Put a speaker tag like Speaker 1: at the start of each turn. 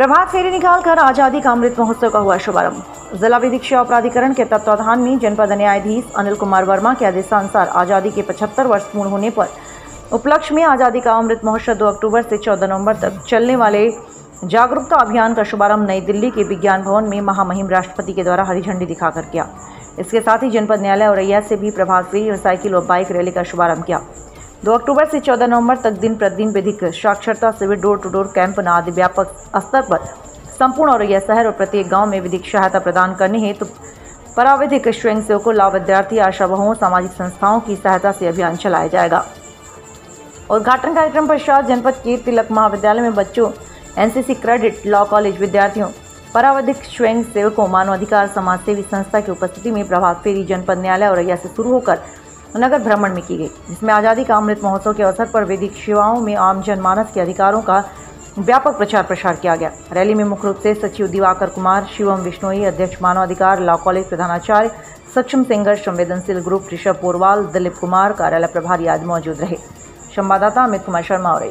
Speaker 1: प्रभात फेरी निकालकर आज़ादी का अमृत महोत्सव का हुआ शुभारंभ। जिला विधिक सेवा प्राधिकरण के तत्वाधान में जनपद न्यायाधीश अनिल कुमार वर्मा के आदेशानुसार आज़ादी के 75 वर्ष पूर्ण होने पर उपलक्ष्य में आज़ादी का अमृत महोत्सव 2 अक्टूबर से 14 नवंबर तक चलने वाले जागरूकता अभियान का शुभारंभ नई दिल्ली के विज्ञान भवन में महामहिम राष्ट्रपति के द्वारा हरी झंडी दिखाकर किया। इसके साथ ही जनपद न्यायालय औरैया से भी प्रभात फेरी और साइकिल और बाइक रैली का शुभारंभ किया। 2 अक्टूबर से 14 नवंबर तक दिन प्रतिदिन विधिक साक्षरता शिविर डोर टू डोर कैंप आदि व्यापक स्तर पर संपूर्ण औरैया शहर और प्रत्येक गाँव में विधिक सहायता प्रदान करने हेतु तो पराविधिक स्वयं सेवकों लाभ विद्यार्थी आशा बहुओं सामाजिक संस्थाओं की सहायता से अभियान चलाया जाएगा। उद्घाटन कार्यक्रम पश्चात जनपद के तिलक महाविद्यालय में बच्चों, एनसीसी क्रेडिट लॉ कॉलेज विद्यार्थियों, परावधिक स्वयं सेवकों मानवाधिकार समाज सेवी संस्था की उपस्थिति में प्रभात फेरी, जनपद न्यायालय औरैया से शुरू होकर नगर भ्रमण में की गई, जिसमें आज़ादी का अमृत महोत्सव के अवसर पर वैदिक सेवाओं में आम जनमानस के अधिकारों का व्यापक प्रचार प्रसार किया गया। रैली में मुख्य रूप से सचिव दिवाकर कुमार, शिवम विष्णोई, अध्यक्ष मानवाधिकार लॉ कॉलेज प्रधानाचार्य, सक्षम सिंगर, संवेदनशील ग्रुप ऋषभ पोरवाल, दिलीप कुमार, कार्यालय प्रभारी आज मौजूद रहे। संवाददाता अमित कुमार शर्मा और